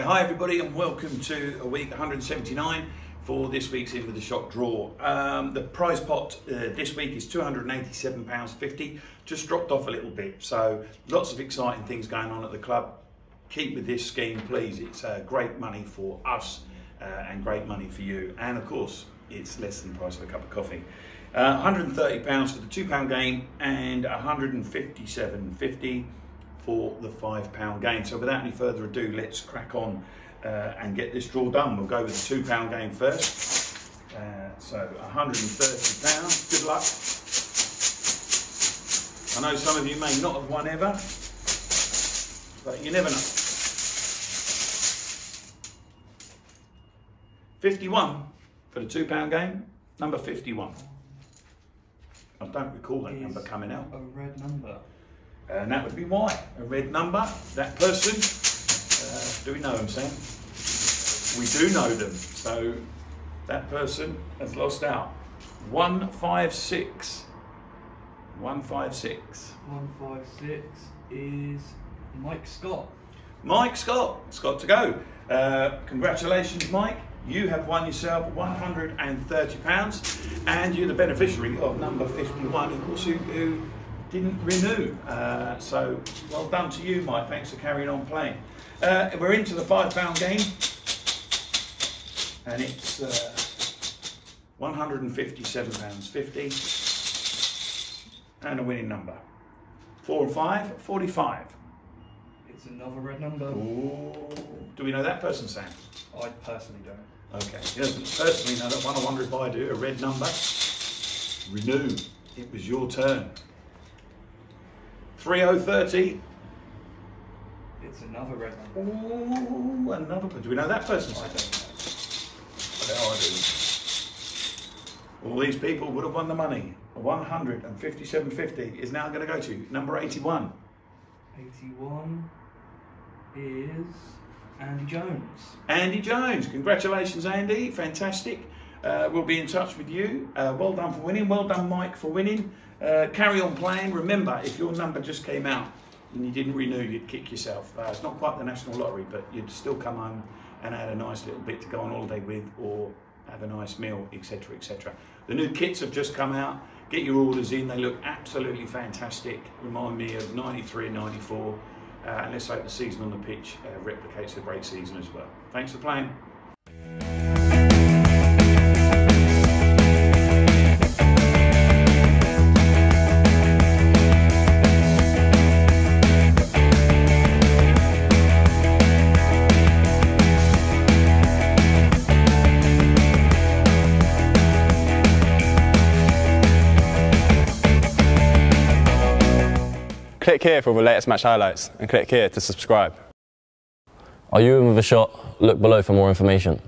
hi everybody, and welcome to a week 179 for this week's In With The Shot draw. Um, the prize pot uh, this week is £287.50, just dropped off a little bit. So lots of exciting things going on at the club. Keep with this scheme, please. It's uh, great money for us uh, and great money for you. And of course, it's less than the price of a cup of coffee. Uh, £130 for the £2 game and 157.50 for the £5 game. So without any further ado, let's crack on uh, and get this draw done. We'll go with the £2 game first. Uh, so £130, good luck. I know some of you may not have won ever, but you never know. 51 for the £2 game, number 51. I don't recall that Is number coming out. A red number. And that would be why. A red number, that person, uh, do we know them, Sam? We do know them. So that person has lost out. 156. 156. 156 is Mike Scott. Mike Scott, Scott to go. Uh, congratulations, Mike. You have won yourself £130 and you're the beneficiary of number 51, of course, who, who didn't renew. Uh, so well done to you, Mike. Thanks for carrying on playing. Uh, we're into the £5 game and it's uh, £157.50 and a winning number. Four and five, 45. It's another red number. Ooh. Do we know that person, Sam? I personally don't. Okay. He doesn't personally know that one. I wonder if I do. A red number. Renew. It was your turn. 3030. It's another red number. Ooh, another. Do we know that person, I don't know. I I do. All these people would have won the money. 157.50 is now going to go to number 81. 81 is Andy Jones. Andy Jones. Congratulations, Andy. Fantastic. Uh, we'll be in touch with you. Uh, well done for winning. Well done, Mike, for winning. Uh, carry on playing. Remember, if your number just came out and you didn't renew, you'd kick yourself. Uh, it's not quite the national lottery, but you'd still come home and add a nice little bit to go on holiday with or have a nice meal, etc., etc. The new kits have just come out. Get your orders in. They look absolutely fantastic. Remind me of 93 and 94. Uh, and let's hope the season on the pitch uh, replicates a great season as well. Thanks for playing. Click here for the latest match highlights and click here to subscribe. Are you in with a shot? Look below for more information.